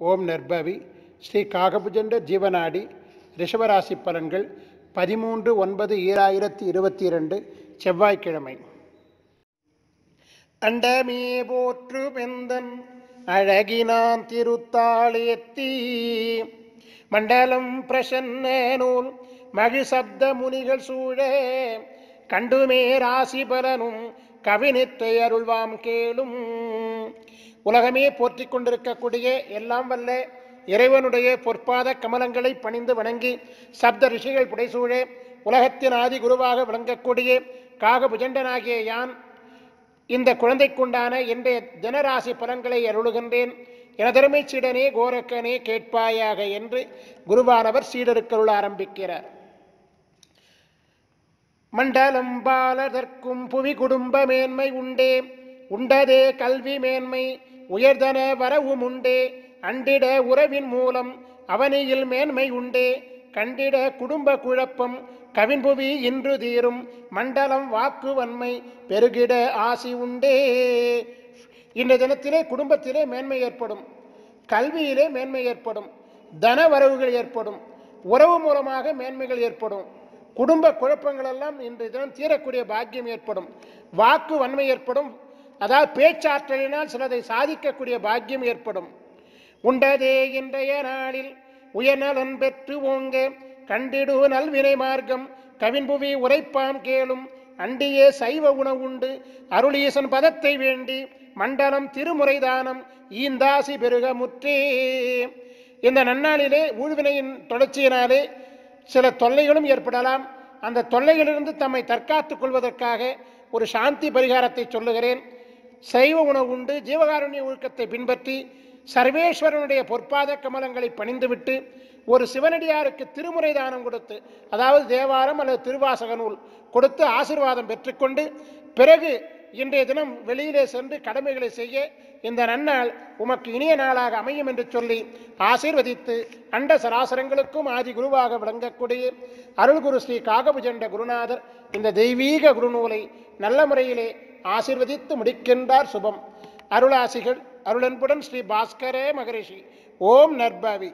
ஓம் நர்பவி. ஸ்ரீ காகபுஜண்ட ஜீவநாடி. ரிஷபராசி பலன்கள் பதிமூன்று ஒன்பது ஈராயிரத்தி இருபத்தி இரண்டு செவ்வாய்க்கிழமை. அண்டமே போற்று பெந்தன் அழகினான் திருத்தாளேத்தி. மண்டலம் பிரசன்ன நூல் மகிழ் சப்த முனிகள் சூழ. கண்டுமே ராசி பலனும் கவினித்தை அருள்வாம் கேளும். உலகமே போற்றி கொண்டிருக்கக்கூடிய எல்லாம் வல்ல இறைவனுடைய பொற்பாத கமலங்களை பணிந்து வணங்கி சப்த ரிஷிகள் புடைசூழே உலகத்தின் ஆதி குருவாக விளங்கக்கூடிய காகபுஜண்டனாகிய யான் இந்த குழந்தைக்குண்டான இன்றைய தினராசி பலன்களை அருளுகின்றேன். எனதருமை சீடனே கோரக்கனே கேட்பாயாக என்று குருவானவர் சீடருக்கருள் ஆரம்பிக்கிறார் மண்டலம் பாலதற்கும் புவி குடும்ப மேன்மை உண்டே. உண்டதே கல்வி மேன்மை உயர்தன வரவும் உண்டே. அண்டிட உறவின் மூலம் அவனியில் மேன்மை உண்டே. கண்டிட குடும்ப குழப்பம் கவின்புவி இன்று தீரும். மண்டலம் வாக்கு வன்மை பெருகிட ஆசி உண்டே. இந்த தினத்திலே குடும்பத்திலே மேன்மை ஏற்படும். கல்வியிலே மேன்மை ஏற்படும். தன வரவுகள் ஏற்படும். உறவு மூலமாக மேன்மைகள் ஏற்படும். குடும்ப குழப்பங்கள் எல்லாம் இன்றைய தினம் தீரக்கூடிய பாக்கியம் ஏற்படும். வாக்கு வன்மை ஏற்படும். அதாவது பேச்சாற்றலினால் சிலதை சாதிக்கக்கூடிய பாக்கியம் ஏற்படும். உண்டதே இன்றைய நாளில் உயர்நலன் பெற்று ஓங்க கண்டிடு நல்வினை மார்க்கம். கவின்புவி உரைப்பான் கேளும். அண்டியே சைவ உணவுண்டு அருளீசன் பதத்தை வேண்டி மண்டலம் திருமுறைதானம் ஈந்தாசி பெருக முற்றே. இந்த நன்னாளிலே ஊழ்வினையின் தொடர்ச்சியினாலே சில தொல்லைகளும் ஏற்படலாம். அந்த தொல்லைகளிலிருந்து தம்மை தற்காத்துக் கொள்வதற்காக ஒரு சாந்தி பரிகாரத்தை சொல்லுகிறேன். சைவ உணவு உண்டு. ஜீவகாருண்ய ஒழுக்கத்தை பின்பற்றி சர்வேஸ்வரனுடைய பொற்பாத கமலங்களை பணிந்துவிட்டு ஒரு சிவனடியாருக்கு திருமுறை தானம் கொடுத்து அதாவது தேவாரம் அல்லது திருவாசக நூல் கொடுத்து ஆசிர்வாதம் பெற்றுக்கொண்டு பிறகு இன்றைய தினம் வெளியிலே சென்று கடமைகளை செய்ய இந்த நன்னாள் உமக்கு இனிய நாளாக அமையும் என்று சொல்லி ஆசீர்வதித்து அண்ட சராசரங்களுக்கும் ஆதி குருவாக விளங்கக்கூடிய அருள்குரு ஸ்ரீ காகபுஜண்ட குருநாதர் இந்த தெய்வீக குருநூலை நல்ல முறையிலே ஆசீர்வதித்து முடிக்கின்றார் சுபம். அருளாசிகள் அருளன்புடன் ஸ்ரீ பாஸ்கரே மகரிஷி. ஓம் நர்பாவி.